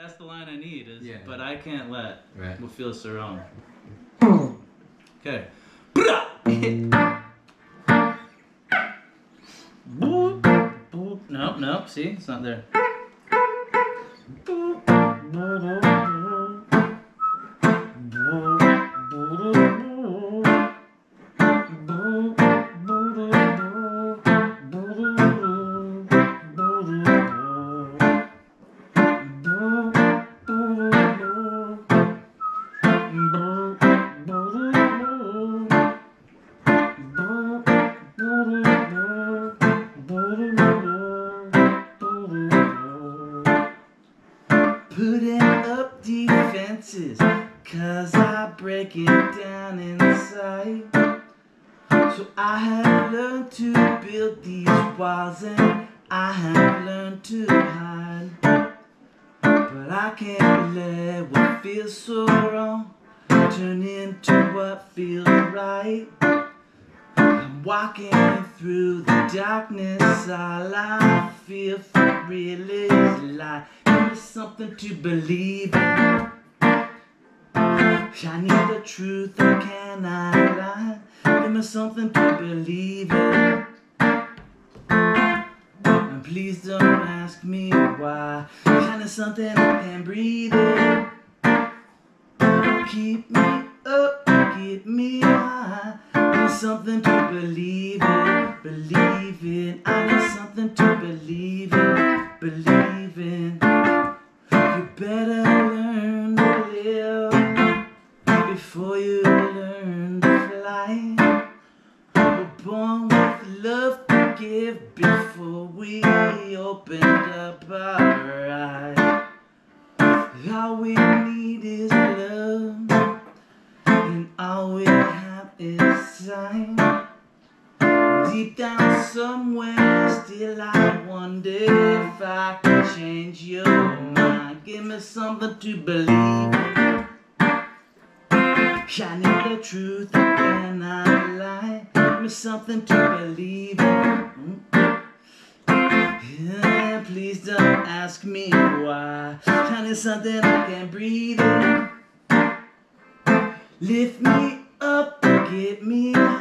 That's the line I need. Is, Yeah. But I can't let Right. feels so wrong. Okay. Boop, boop. Nope, nope. See, it's not there. Putting up defenses, cause I break it down inside. So I have learned to build these walls and I have learned to hide. But I can't let what feels so wrong turn into what feels right. I'm walking through the darkness, all I feel for real is light. Give me something to believe in. I need the truth, I cannot lie. Give me something to believe in. And please don't ask me why. I need something I can breathe in. Keep me up, keep me high. Need something to believe in, believe in. I need something to believe in, believe in. You better learn to live before you learn to fly. We're born with love to give before we opened up our eyes. All we need is Deep down somewhere, still I wonder if I can change your mind. Give me something to believe. I need the truth, I lie. Give me something to believe. Yeah, please don't ask me why. I need something I can breathe in. Lift me up, get me high.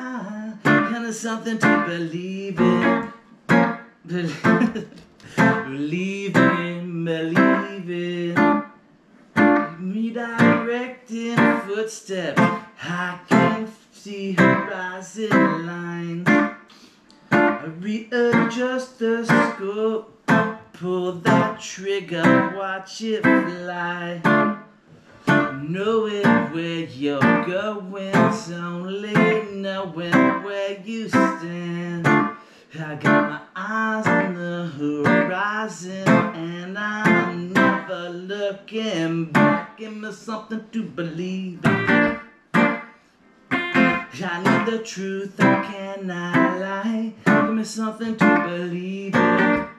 Something to believe in. believe in, believe in. Redirecting footsteps. I can see horizon lines. I readjust the scope. Pull that trigger, watch it fly. Knowing where you're going, it's only knowing where you stand. I got my eyes on the horizon, and I'm never looking back. Give me something to believe in. I need the truth, I cannot lie. Give me something to believe in.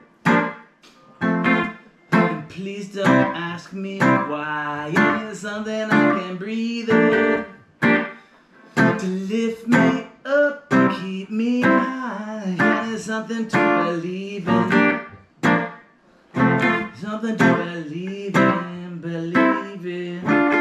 Please don't ask me why. It is something I can breathe in to lift me up, keep me high. It is something to believe in, something to believe in, believe in.